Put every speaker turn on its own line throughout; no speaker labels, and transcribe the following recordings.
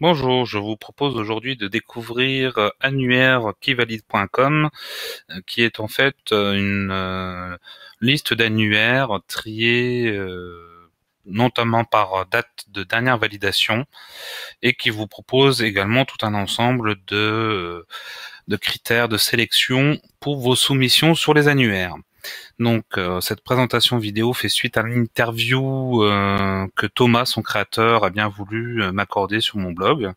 Bonjour, je vous propose aujourd'hui de découvrir euh, annuairequivalide.com euh, qui est en fait euh, une liste d'annuaires triés notamment par date de dernière validation et qui vous propose également tout un ensemble de critères de sélection pour vos soumissions sur les annuaires. Donc euh, cette présentation vidéo fait suite à l'interview euh, que Thomas, son créateur, a bien voulu euh, m'accorder sur mon blog,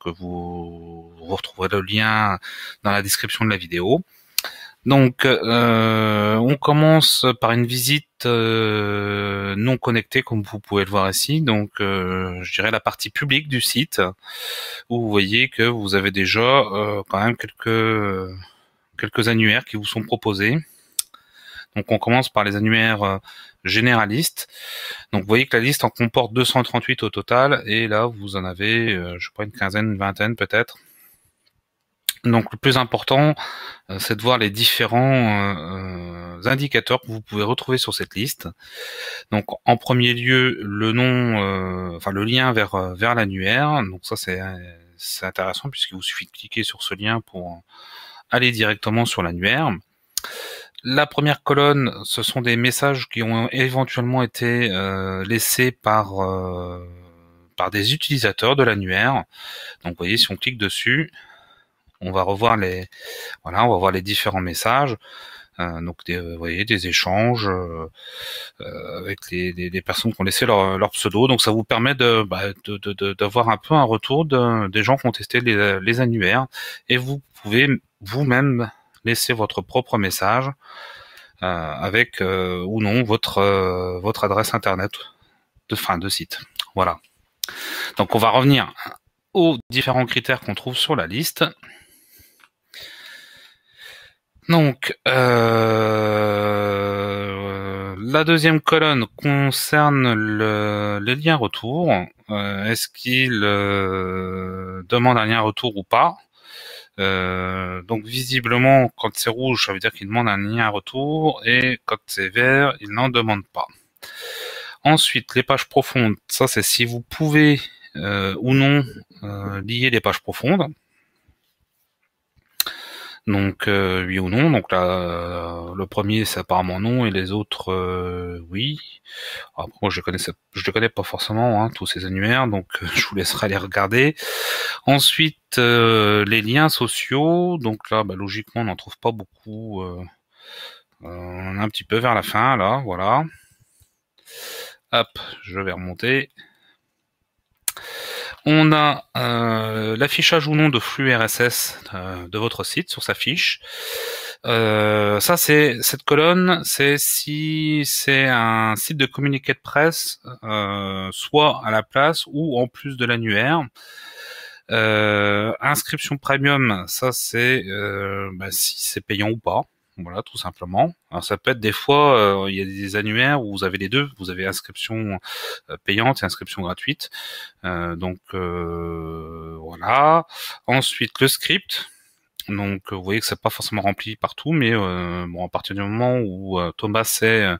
que vous, retrouverez le lien dans la description de la vidéo. Donc on commence par une visite non connectée comme vous pouvez le voir ici. Donc je dirais la partie publique du site où vous voyez que vous avez déjà quand même quelques annuaires qui vous sont proposés. Donc on commence par les annuaires euh, généralistes. Donc vous voyez que la liste en comporte 238 au total, et là vous en avez, euh, je pas, une quinzaine, une vingtaine peut-être. Donc le plus important, euh, c'est de voir les différents indicateurs que vous pouvez retrouver sur cette liste. Donc en premier lieu, le nom, enfin le lien vers vers l'annuaire. Donc ça c'est c'est intéressant puisqu'il vous suffit de cliquer sur ce lien pour aller directement sur l'annuaire. La première colonne, ce sont des messages qui ont éventuellement été euh, laissés par euh, par des utilisateurs de l'annuaire. Donc, vous voyez, si on clique dessus, on va revoir les voilà, on va voir les différents messages. Euh, donc, des, vous voyez, des échanges avec les, personnes qui ont laissé leur, pseudo. Donc, ça vous permet de bah, d'avoir un peu un retour de, des gens qui ont testé les, les annuaires, et vous pouvez vous-même laissez votre propre message euh, avec euh, ou non votre euh, votre adresse internet de fin de site. Voilà. Donc on va revenir aux différents critères qu'on trouve sur la liste. Donc la deuxième colonne concerne le, les liens retour. Est-ce qu'il demande un lien retour ou pas? Euh, donc visiblement, quand c'est rouge, ça veut dire qu'il demande un lien retour, et quand c'est vert, il n'en demande pas. Ensuite, les pages profondes, ça c'est si vous pouvez euh, ou non euh, lier les pages profondes. Donc euh, oui ou non. Donc là, euh, le premier c'est apparemment non et les autres euh, oui. Après moi je connais je connais pas forcément hein, tous ces annuaires, donc je vous laisserai les regarder. Ensuite les liens sociaux. Donc là, bah, logiquement on n'en trouve pas beaucoup. on est un petit peu vers la fin là, voilà. Hop, je vais remonter. On a euh, l'affichage ou non de flux RSS euh, de votre site sur sa fiche. Euh, ça, c'est cette colonne, c'est si c'est un site de communiqué de presse, soit à la place ou en plus de l'annuaire. inscription premium, ça c'est bah, si c'est payant ou pas. Voilà, tout simplement. Alors ça peut être des fois, euh, il y a des annuaires où vous avez les deux. Vous avez inscription euh, payante et inscription gratuite. Euh, donc voilà. Ensuite le script. Donc vous voyez que c'est pas forcément rempli partout, mais euh, bon à partir du moment où euh, Thomas sait euh,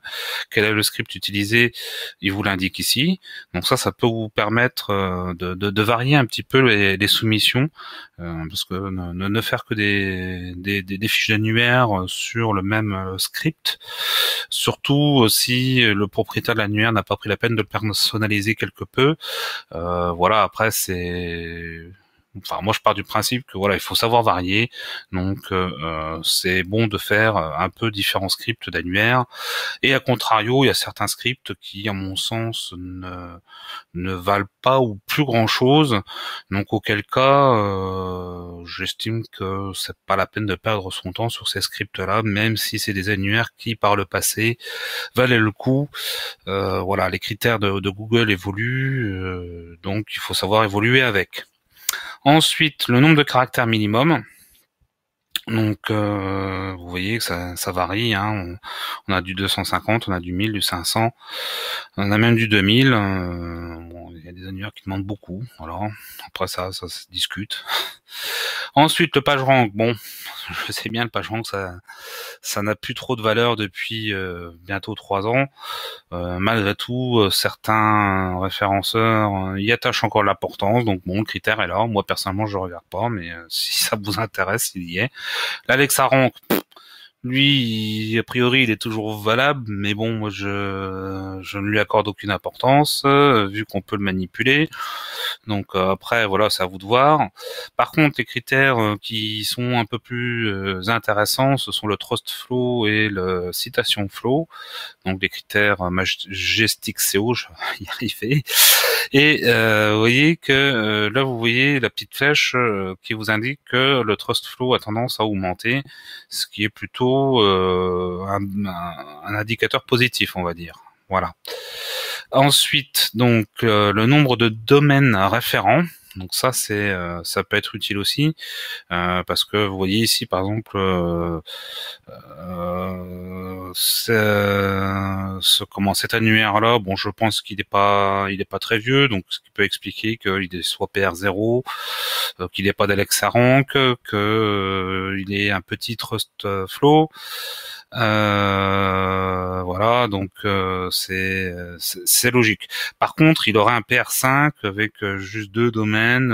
quel est le script utilisé, il vous l'indique ici. Donc ça, ça peut vous permettre de, varier un petit peu les, soumissions, parce que ne, faire que des, des, des, fiches d'annuaire sur le même script, surtout si le propriétaire de l'annuaire n'a pas pris la peine de le personnaliser quelque peu. voilà, après c'est enfin moi je pars du principe que voilà il faut savoir varier. Donc euh, euh, c'est bon de faire euh, un peu différents scripts d'annuaire. Et à contrario il y a certains scripts qui à mon sens ne ne valent pas ou plus grand chose donc auquel cas j'estime que c'est pas la peine de perdre son temps sur ces scripts là même si c'est des annuaires qui par le passé valaient le coup. Voilà les critères de, de Google évoluent donc il faut savoir évoluer avec Ensuite, le nombre de caractères minimum. Donc, euh, vous voyez que ça, varie. Hein. On, a du 250, on a du 1000, du 500, on a même du 2000. Euh, il y a des annuaires qui demandent beaucoup. Alors, après ça, ça se discute. Ensuite, le page rank. Bon, je sais bien, le page rank, ça, ça n'a plus trop de valeur depuis euh, bientôt trois ans. Euh, malgré tout, certains référenceurs y attachent encore l'importance. Donc bon, le critère est là. Moi personnellement, je regarde pas, mais si ça vous intéresse, il y est. L'Alexa rank. Lui, a priori, il est toujours valable, mais bon, moi, je, ne lui accorde aucune importance, euh, vu qu'on peut le manipuler. Donc euh, après, voilà, c'est à vous de voir. Par contre, les critères euh, qui sont un peu plus intéressants, ce sont le trust flow et le citation flow. Donc des critères Majestic SEO, je y arriver. Et vous voyez que là, vous voyez la petite flèche qui vous indique que le trust flow a tendance à augmenter, ce qui est plutôt euh, un, indicateur positif, on va dire. Voilà. Ensuite, donc euh, le nombre de domaines référents. Donc ça, c'est, euh, ça peut être utile aussi parce que vous voyez ici, par exemple, ce, comment cet annuaire-là. Bon, je pense qu'il n'est pas, il est pas très vieux, donc ce qui peut expliquer qu'il est soit PR0, qu'il n'est pas d'Alexa Rank, que il est un petit Trust Flow. Euh, voilà, donc euh, c'est logique. Par contre, il aurait un PR5 avec euh, juste deux domaines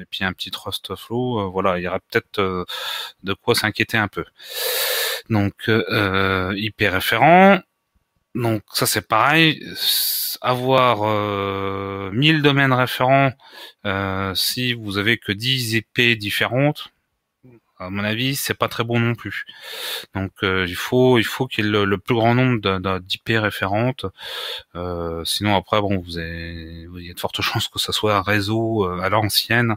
et puis un petit trust flow. voilà, il y aurait peut-être de quoi s'inquiéter un peu. Donc IP référent. Donc ça c'est pareil. Avoir 1000 domaines référents si vous avez que 10 IP différentes à mon avis, c'est pas très bon non plus. Donc euh, il faut il faut qu'il y ait le, plus grand nombre d'IP référentes. Euh, sinon après bon vous avez il y a de fortes chances que ça soit un réseau euh, à l'ancienne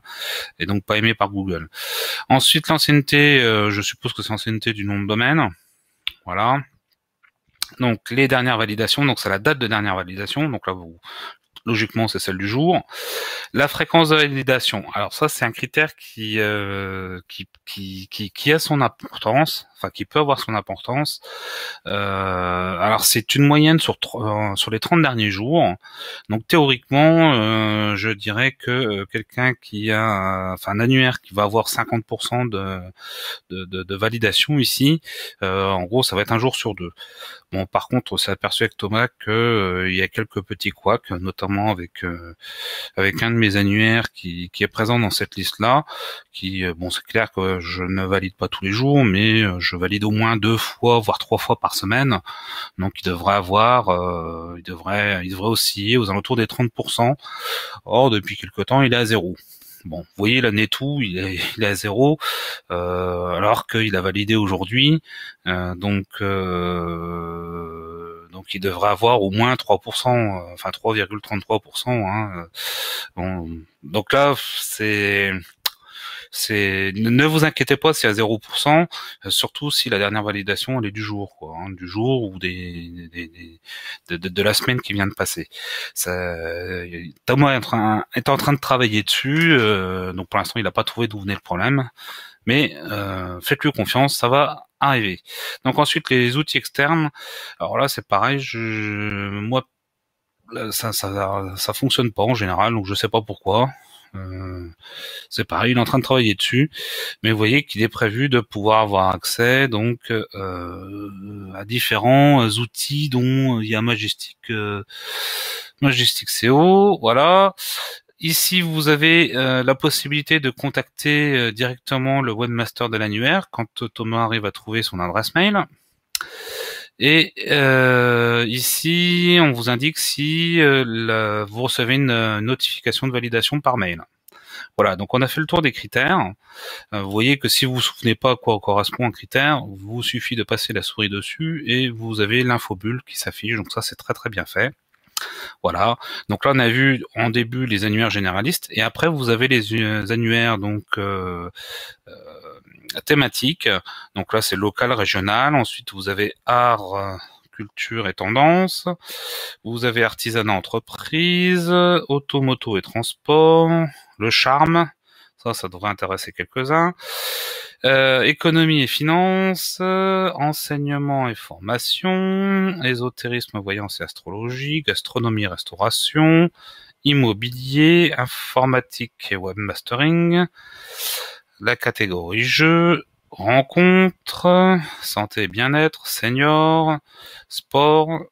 et donc pas aimé par Google. Ensuite l'ancienneté, je suppose que c'est l'ancienneté du nom de domaine. Voilà. Donc les dernières validations, donc c'est la date de dernière validation. Donc là vous logiquement c'est celle du jour. La fréquence de validation. Alors ça c'est un critère qui, euh, qui, qui, qui, qui, a son importance, qui peut avoir son importance. Euh, alors c'est une moyenne sur euh, sur les 30 derniers jours. Donc théoriquement, euh, je dirais que quelqu'un qui a enfin un annuaire qui va avoir 50% de, de, de, de, validation ici, en gros ça va être un jour sur deux. Bon par contre on s'est aperçu avec Thomas que il y a quelques petits couacs, notamment avec avec un de mes annuaires qui, qui est présent dans cette liste là, qui bon c'est clair que je ne valide pas tous les jours, mais je je valide au moins deux fois, voire trois fois par semaine. Donc il devrait avoir, euh, il devrait, il devrait osciller aux alentours des 30%. Or depuis quelque temps, il est à zéro. Bon, vous voyez l'année tout, il est, il est à zéro, euh, alors qu'il a validé aujourd'hui. Euh, donc donc il devrait avoir au moins 3%, enfin 3,33%. Hein. Bon, donc là, c'est c'est ne vous inquiétez pas y a 0%, euh, surtout si la dernière validation elle est du jour, quoi, hein, du jour ou des, de, de, la semaine qui vient de passer. Ça, Thomas est en train, est en train de travailler dessus, euh, donc pour l'instant il n'a pas trouvé d'où venait le problème, mais euh, faites-lui confiance, ça va arriver. Donc ensuite les outils externes, alors là c'est pareil, je, moi ça, ça ça fonctionne pas en général, donc je sais pas pourquoi. Euh, c'est pareil, il est en train de travailler dessus, mais vous voyez qu'il est prévu de pouvoir avoir accès donc euh, à différents outils dont il y a Majestic euh, Majestic SEO, voilà. Ici, vous avez la possibilité de contacter directement le webmaster de l'annuaire quand Thomas arrive à trouver son adresse mail. Et euh, ici, on vous indique si euh, vous recevez une euh, notification de validation par mail. Voilà, donc on a fait le tour des critères. vous voyez que si vous vous souvenez pas à quoi correspond un critère, vous suffit de passer la souris dessus et vous avez l'infobulle qui s'affiche. Donc ça, c'est très très bien fait. Voilà. Donc là, on a vu en début les annuaires généralistes et après vous avez les annuaires donc euh, thématique. Donc là, c'est local, régional. Ensuite, vous avez art, culture et tendance. Vous avez artisanat, entreprise, automoto et transport, le charme. Ça, ça devrait intéresser quelques-uns. Euh, économie et finances, enseignement et formation, ésotérisme, voyance et astrologie, gastronomie, restauration, immobilier, informatique et webmastering. La catégorie jeux, rencontres, santé et bien-être, senior, sport,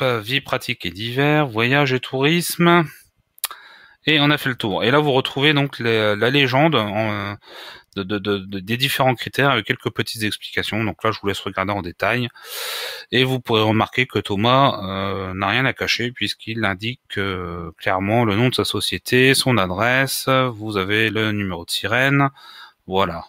vie pratique et divers, voyage et tourisme. Et on a fait le tour. Et là, vous retrouvez donc la légende en, de, des différents critères avec quelques petites explications. Donc là, je vous laisse regarder en détail. Et vous pourrez remarquer que Thomas euh, n'a rien à cacher puisqu'il indique clairement le nom de sa société, son adresse, vous avez le numéro de sirène. Voilà.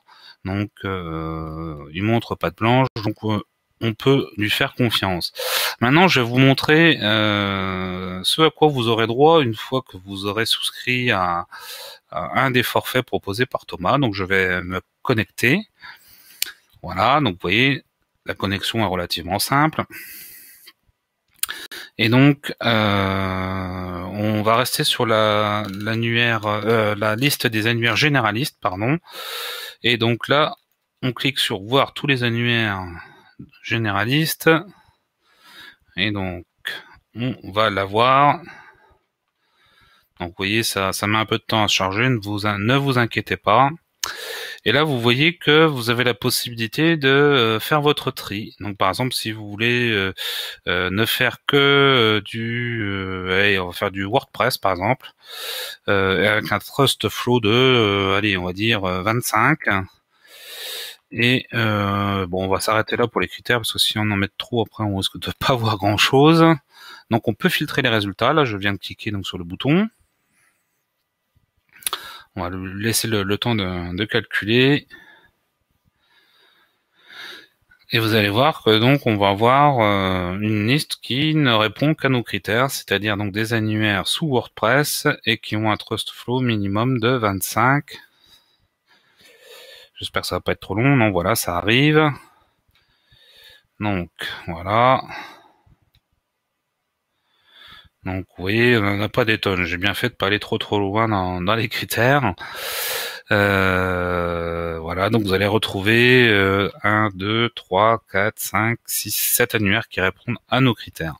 Donc, euh, il montre pas de blanche. Donc, euh, on peut lui faire confiance. Maintenant, je vais vous montrer ce à quoi vous aurez droit une fois que vous aurez souscrit à, un des forfaits proposés par Thomas. Donc je vais me connecter. Voilà, donc vous voyez, la connexion est relativement simple. Et donc, euh, on va rester sur la l'annuaire, euh, la liste des annuaires généralistes, pardon. Et donc là, on clique sur voir tous les annuaires généralistes. Et donc, on va l'avoir. Donc vous voyez, ça, ça met un peu de temps à charger, ne vous, ne vous inquiétez pas. Et là, vous voyez que vous avez la possibilité de euh, faire votre tri. Donc, par exemple, si vous voulez euh, euh, ne faire que du, on va faire du WordPress, par exemple, avec un trust flow de, allez, on va dire 25. Et bon, on va s'arrêter là pour les critères parce que si on en met trop, après, on risque de pas voir grand chose. Donc, on peut filtrer les résultats. Là, je viens de cliquer donc sur le bouton. On va laisser le, temps de, calculer. Et vous allez voir que donc on va avoir euh, une liste qui ne répond qu'à nos critères, c'est-à-dire donc des annuaires sous WordPress et qui ont un trust flow minimum de 25. J'espère que ça va pas être trop long. Non, voilà, ça arrive. Donc voilà. Donc vous voyez, on n'a pas des tonnes. J'ai bien fait de pas aller trop trop loin dans, les critères. Euh, voilà, donc vous allez retrouver 1, 2, 3, 4, 5, 6, 7 annuaires qui répondent à nos critères.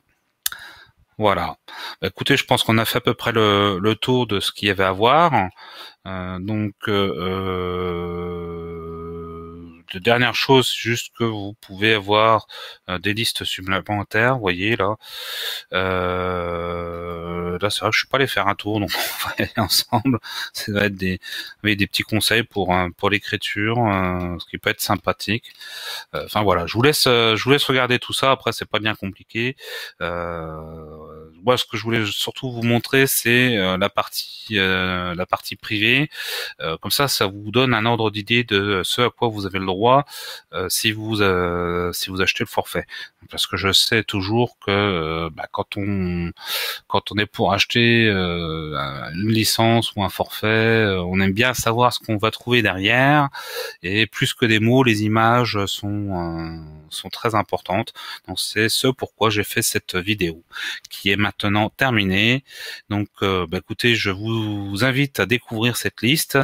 Voilà. Bah, écoutez, je pense qu'on a fait à peu près le, tour de ce qu'il y avait à voir. Euh, donc euh, de dernière chose, juste que vous pouvez avoir euh, des listes supplémentaires, vous voyez là. Euh, là, c'est vrai que je suis pas allé faire un tour, donc on va aller ensemble. Ça va être des, des petits conseils pour euh, pour l'écriture, ce qui peut être sympathique. Enfin voilà, je vous laisse, je vous laisse regarder tout ça. Après, c'est pas bien compliqué. Moi, ce que je voulais surtout vous montrer, c'est la partie la partie privée. comme ça, ça vous donne un ordre d'idée de ce à quoi vous avez le droit euh, si vous euh, si vous achetez le forfait. Parce que je sais toujours que euh, bah, quand on quand on est pour acheter une licence ou un forfait, on aime bien savoir ce qu'on va trouver derrière. Et plus que des mots, les images sont sont très importantes. Donc c'est ce pourquoi j'ai fait cette vidéo qui est maintenant terminée. Donc bah, écoutez, je vous invite à découvrir cette liste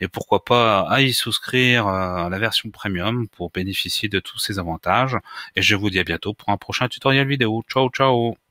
et pourquoi pas à y souscrire à la version premium pour bénéficier de tous ces avantages. Et je vous dis à bientôt pour un prochain tutoriel vidéo. Ciao, ciao